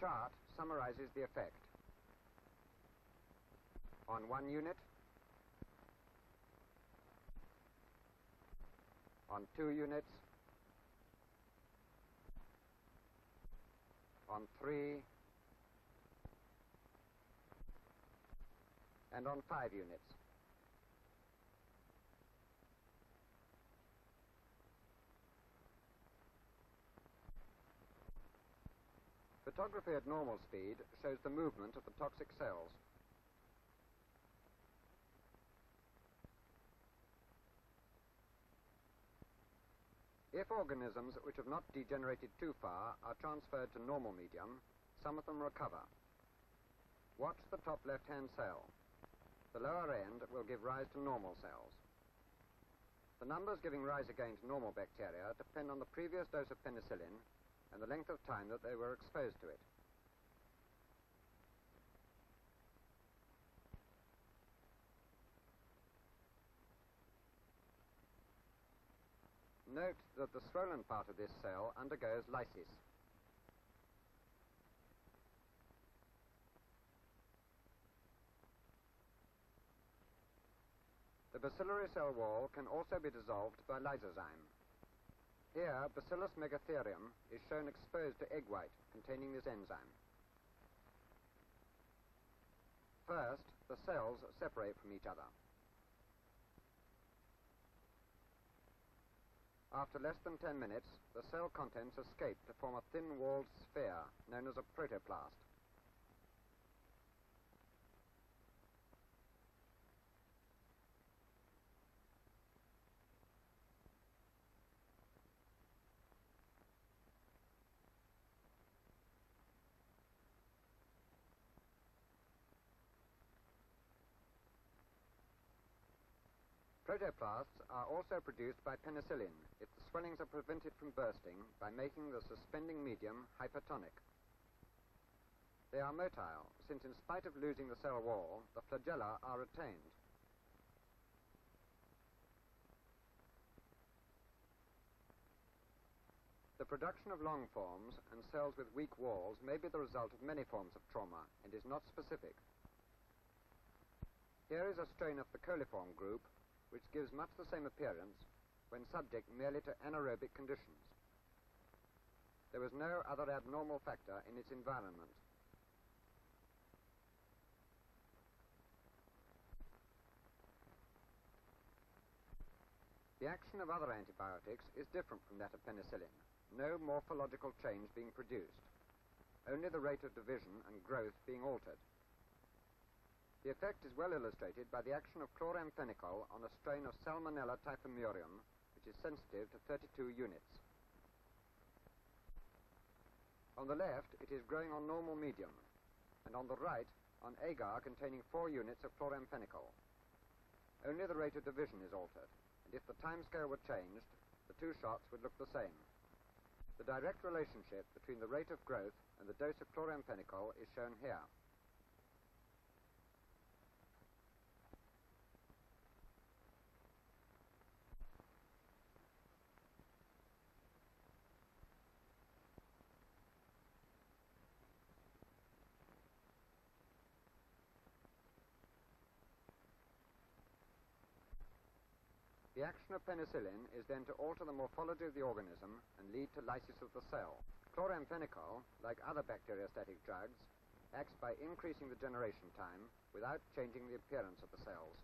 chart summarizes the effect. On one unit, on two units, on three, and on five units. Photography at normal speed shows the movement of the toxic cells. If organisms which have not degenerated too far are transferred to normal medium, some of them recover. Watch the top left-hand cell. The lower end will give rise to normal cells. The numbers giving rise again to normal bacteria depend on the previous dose of penicillin and the length of time that they were exposed to it. Note that the swollen part of this cell undergoes lysis. The bacillary cell wall can also be dissolved by lysozyme. Here, Bacillus megatherium is shown exposed to egg white containing this enzyme. First, the cells separate from each other. After less than 10 minutes, the cell contents escape to form a thin-walled sphere known as a protoplast. Protoplasts are also produced by penicillin if the swellings are prevented from bursting by making the suspending medium hypertonic. They are motile, since in spite of losing the cell wall, the flagella are retained. The production of long forms and cells with weak walls may be the result of many forms of trauma and is not specific. Here is a strain of the coliform group which gives much the same appearance when subject merely to anaerobic conditions. There was no other abnormal factor in its environment. The action of other antibiotics is different from that of penicillin, no morphological change being produced, only the rate of division and growth being altered. The effect is well illustrated by the action of chloramphenicol on a strain of Salmonella typhimurium, which is sensitive to 32 units. On the left, it is growing on normal medium, and on the right, on agar containing 4 units of chloramphenicol. Only the rate of division is altered, and if the time scale were changed, the two shots would look the same. The direct relationship between the rate of growth and the dose of chloramphenicol is shown here. The action of penicillin is then to alter the morphology of the organism and lead to lysis of the cell. Chloramphenicol, like other bacteriostatic drugs, acts by increasing the generation time without changing the appearance of the cells.